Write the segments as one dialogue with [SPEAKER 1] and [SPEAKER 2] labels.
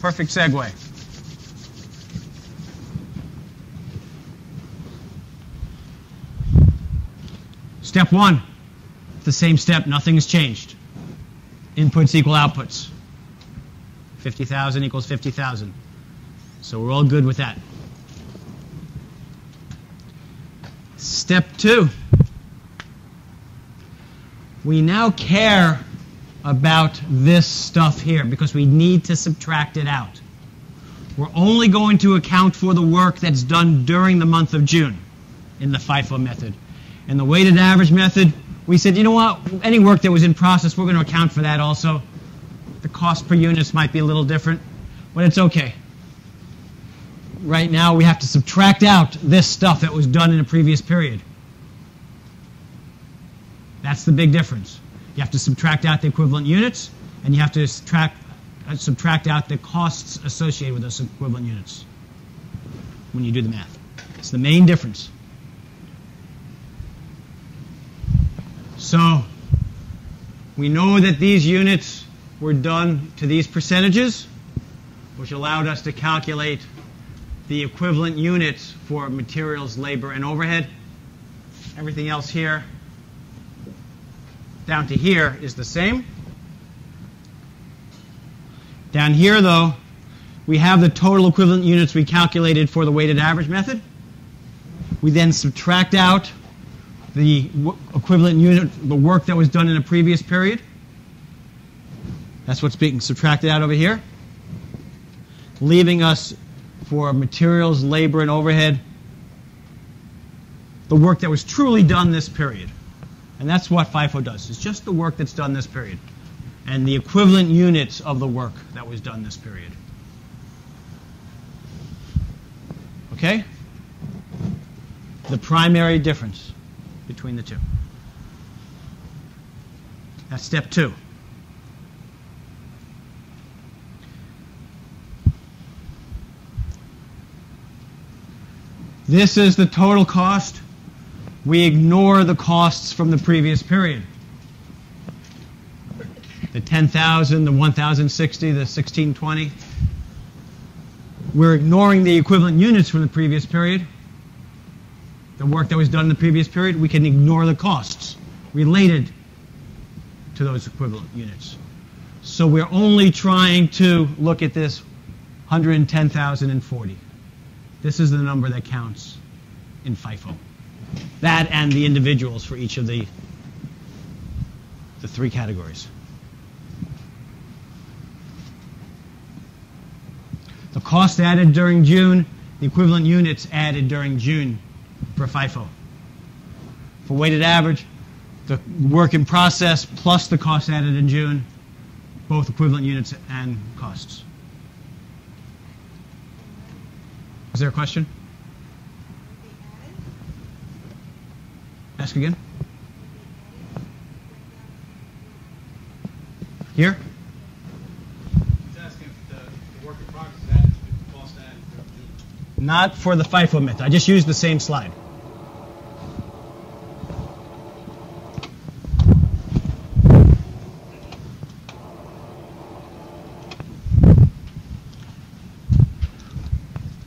[SPEAKER 1] Perfect segue. Step one, the same step, nothing has changed. Inputs equal outputs. 50,000 equals 50,000. So we're all good with that. Step two, we now care about this stuff here because we need to subtract it out. We're only going to account for the work that's done during the month of June in the FIFO method. In the weighted average method, we said, you know what, any work that was in process, we're going to account for that also. The cost per units might be a little different, but it's okay. Right now, we have to subtract out this stuff that was done in a previous period. That's the big difference. You have to subtract out the equivalent units, and you have to subtract, uh, subtract out the costs associated with those equivalent units when you do the math. It's the main difference. So we know that these units were done to these percentages, which allowed us to calculate the equivalent units for materials, labor, and overhead. Everything else here down to here is the same. Down here, though, we have the total equivalent units we calculated for the weighted average method. We then subtract out the equivalent unit, the work that was done in a previous period. That's what's being subtracted out over here, leaving us for materials, labor, and overhead the work that was truly done this period. And that's what FIFO does. It's just the work that's done this period and the equivalent units of the work that was done this period. Okay? The primary difference between the two. That's step two. This is the total cost. We ignore the costs from the previous period. The 10,000, the 1,060, the 1620. We're ignoring the equivalent units from the previous period the work that was done in the previous period, we can ignore the costs related to those equivalent units. So we're only trying to look at this 110,040. This is the number that counts in FIFO. That and the individuals for each of the, the three categories. The cost added during June, the equivalent units added during June for FIFO. For weighted average, the work in process plus the cost added in June, both equivalent units and costs. Is there a question? Ask again. Here? Not for the FIFO method. I just used the same slide.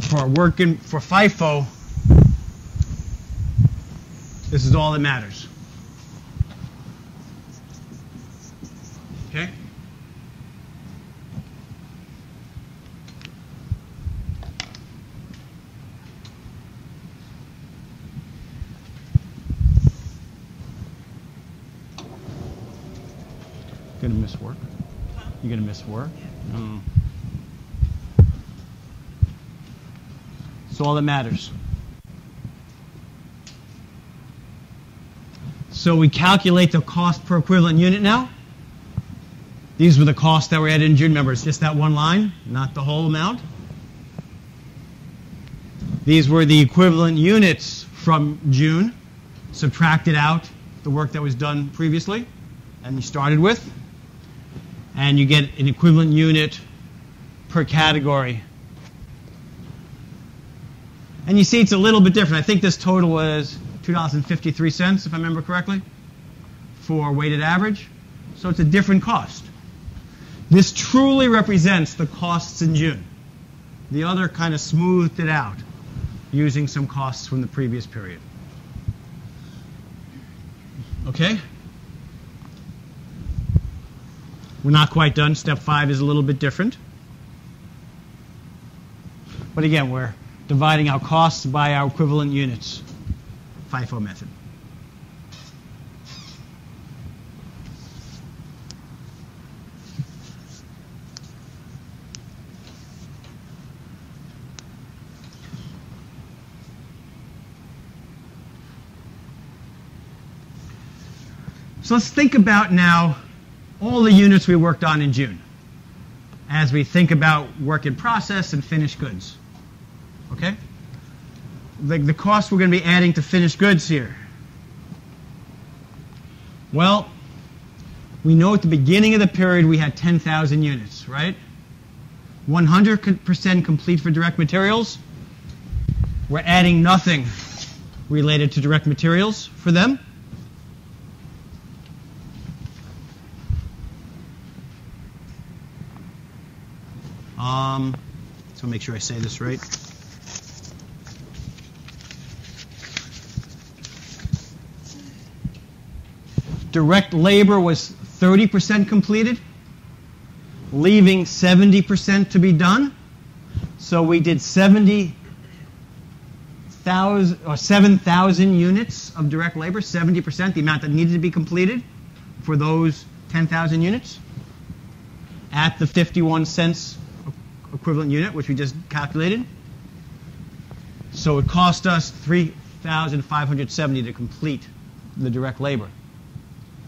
[SPEAKER 1] For working for FIFO, this is all that matters. Okay? Gonna miss work? You gonna miss work? No. Mm. It's all that matters. So we calculate the cost per equivalent unit now. These were the costs that were added in June. Remember, it's just that one line, not the whole amount. These were the equivalent units from June, subtracted out the work that was done previously, and you started with and you get an equivalent unit per category. And you see it's a little bit different. I think this total was $2.53, if I remember correctly, for weighted average. So it's a different cost. This truly represents the costs in June. The other kind of smoothed it out using some costs from the previous period. Okay? We're not quite done. Step five is a little bit different. But again, we're dividing our costs by our equivalent units. FIFO method. So let's think about now all the units we worked on in June as we think about work in process and finished goods. Okay? The, the cost we're going to be adding to finished goods here. Well, we know at the beginning of the period we had 10,000 units, right? 100% complete for direct materials. We're adding nothing related to direct materials for them. Um, so make sure I say this right. Direct labor was 30% completed, leaving 70% to be done. So we did 70,000 or 7,000 units of direct labor, 70%, the amount that needed to be completed for those 10,000 units at the 51 cents equivalent unit, which we just calculated. So it cost us 3,570 to complete the direct labor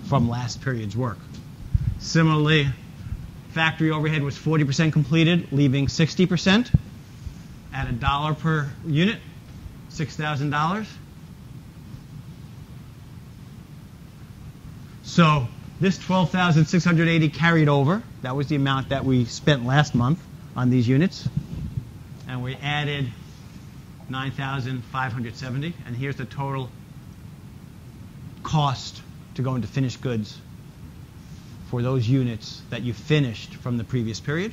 [SPEAKER 1] from last period's work. Similarly, factory overhead was 40% completed, leaving 60% at a dollar per unit, $6,000. So this 12,680 carried over. That was the amount that we spent last month on these units. And we added 9,570. And here's the total cost to go into finished goods for those units that you finished from the previous period.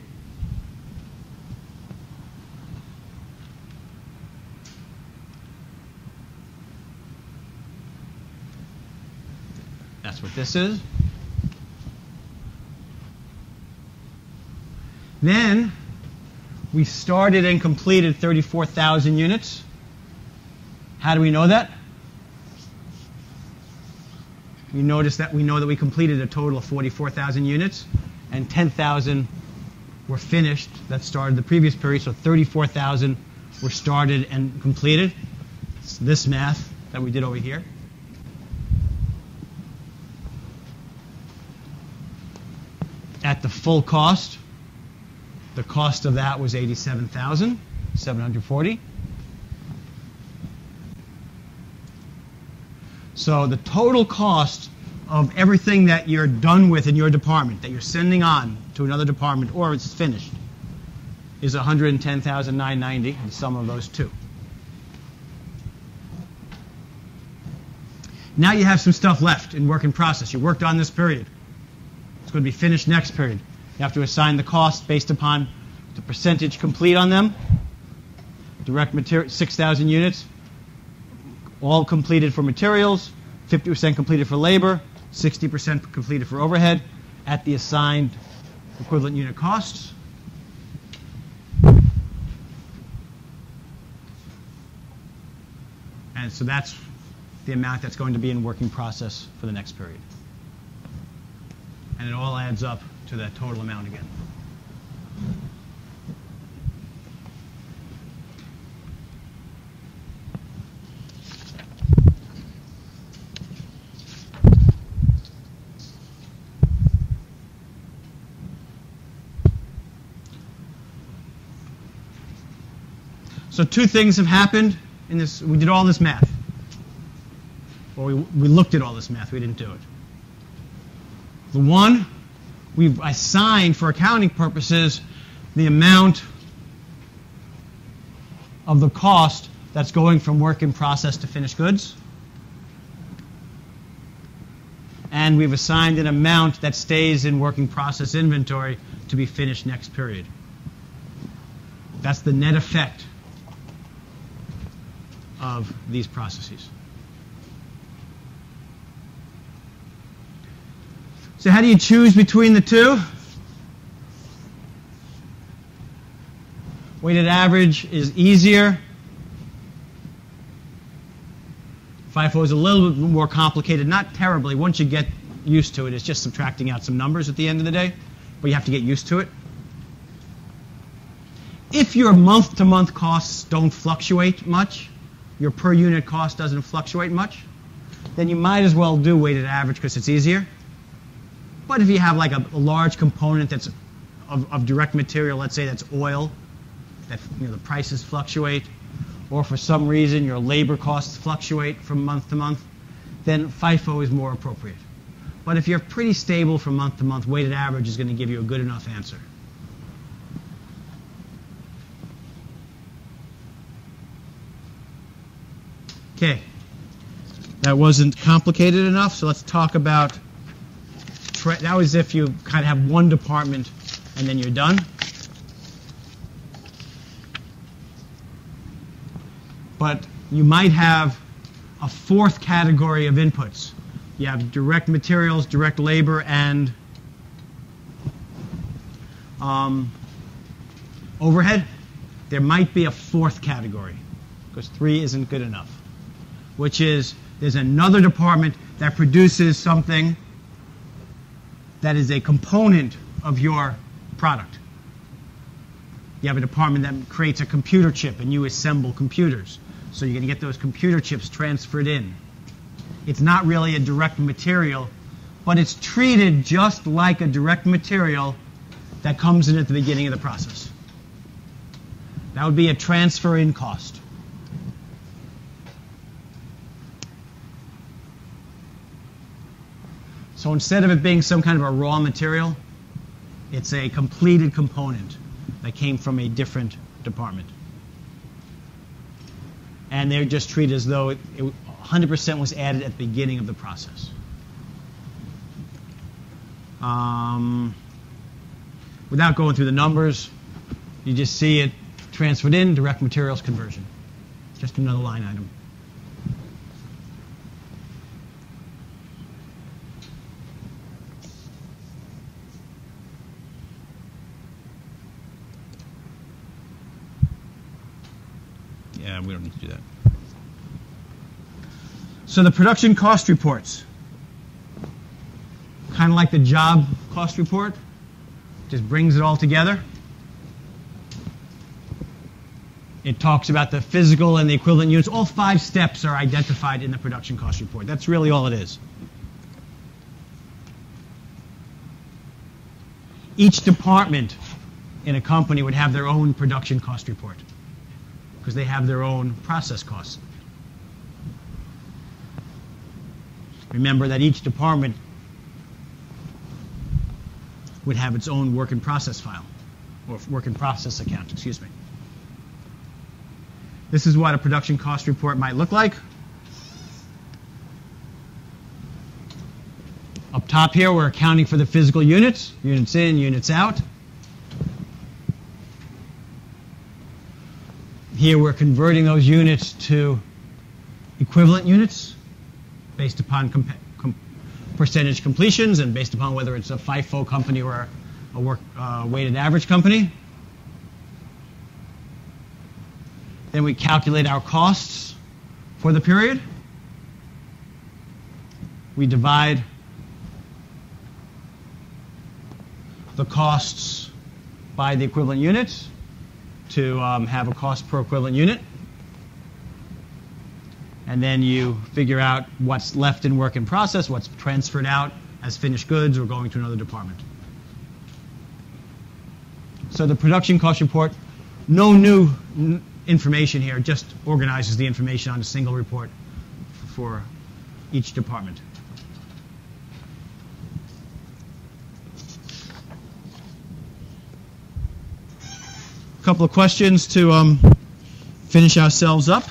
[SPEAKER 1] That's what this is. Then we started and completed 34,000 units. How do we know that? We notice that we know that we completed a total of 44,000 units, and 10,000 were finished that started the previous period, so 34,000 were started and completed. It's this math that we did over here. At the full cost, the cost of that was 87,740. So the total cost of everything that you're done with in your department, that you're sending on to another department or it's finished, is 110,990, the sum of those two. Now you have some stuff left in work in process. You worked on this period. It's going to be finished next period. You have to assign the cost based upon the percentage complete on them. Direct material, 6,000 units, all completed for materials, 50% completed for labor, 60% completed for overhead at the assigned equivalent unit costs. And so that's the amount that's going to be in working process for the next period. And it all adds up to that total amount again. So two things have happened in this. We did all this math. Or we, we looked at all this math. We didn't do it. The one we've assigned for accounting purposes the amount of the cost that's going from work in process to finished goods. and we've assigned an amount that stays in working process inventory to be finished next period. That's the net effect of these processes. So how do you choose between the two? Weighted average is easier. FIFO is a little bit more complicated, not terribly. Once you get used to it, it's just subtracting out some numbers at the end of the day, but you have to get used to it. If your month to month costs don't fluctuate much, your per unit cost doesn't fluctuate much, then you might as well do weighted average because it's easier. But if you have like a, a large component that's of, of, direct material, let's say that's oil, that you know, the prices fluctuate, or for some reason your labor costs fluctuate from month to month, then FIFO is more appropriate. But if you're pretty stable from month to month, weighted average is going to give you a good enough answer. Okay. That wasn't complicated enough, so let's talk about. that was if you kind of have one department and then you're done. But you might have a fourth category of inputs. You have direct materials, direct labor, and um, overhead. There might be a fourth category because three isn't good enough which is there's another department that produces something that is a component of your product. You have a department that creates a computer chip and you assemble computers. So you're going to get those computer chips transferred in. It's not really a direct material, but it's treated just like a direct material that comes in at the beginning of the process. That would be a transfer in cost. So instead of it being some kind of a raw material, it's a completed component that came from a different department. And they're just treated as though it, it 100% was added at the beginning of the process. Um, without going through the numbers, you just see it transferred in, direct materials conversion. Just another line item. We don't need to do that. So the production cost reports, kind of like the job cost report, just brings it all together. It talks about the physical and the equivalent units. All five steps are identified in the production cost report. That's really all it is. Each department in a company would have their own production cost report because they have their own process costs. Remember that each department would have its own work in process file, or work in process account, excuse me. This is what a production cost report might look like. Up top here, we're accounting for the physical units, units in, units out. Here we're converting those units to equivalent units based upon com percentage completions and based upon whether it's a FIFO company or a work, uh, weighted average company. Then we calculate our costs for the period. We divide the costs by the equivalent units to um, have a cost per equivalent unit. And then you figure out what's left in work in process, what's transferred out as finished goods or going to another department. So the production cost report, no new information here, just organizes the information on a single report for each department. Couple of questions to um, finish ourselves up.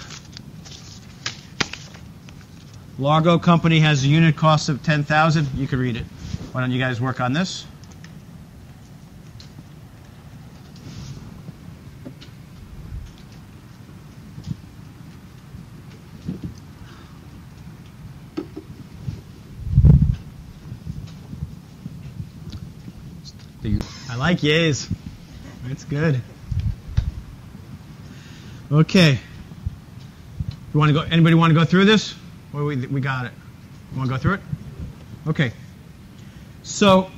[SPEAKER 1] Largo Company has a unit cost of 10000 You can read it. Why don't you guys work on this? I like yays. That's good. Okay. You want to go? Anybody want to go through this? Or we we got it. You want to go through it? Okay. So.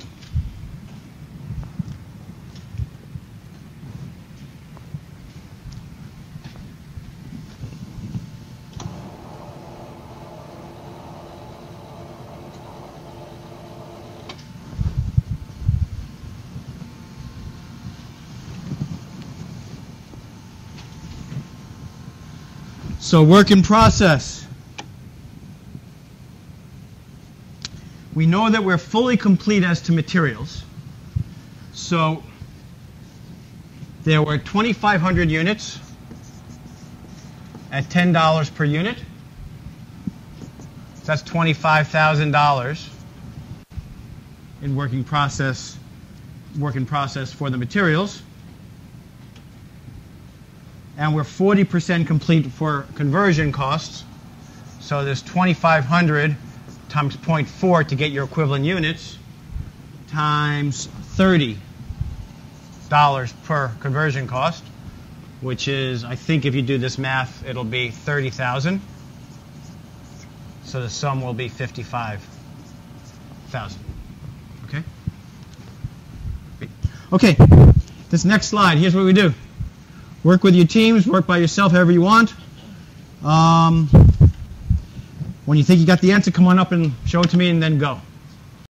[SPEAKER 1] So, work in process. We know that we're fully complete as to materials. So, there were 2,500 units at $10 per unit. So that's $25,000 in working process, work in process for the materials and we're 40% complete for conversion costs. So there's 2,500 times 0.4 to get your equivalent units times $30 per conversion cost, which is, I think if you do this math, it'll be 30,000. So the sum will be 55,000. Okay? Okay, this next slide, here's what we do. Work with your teams, work by yourself, however you want. Um, when you think you got the answer, come on up and show it to me and then go.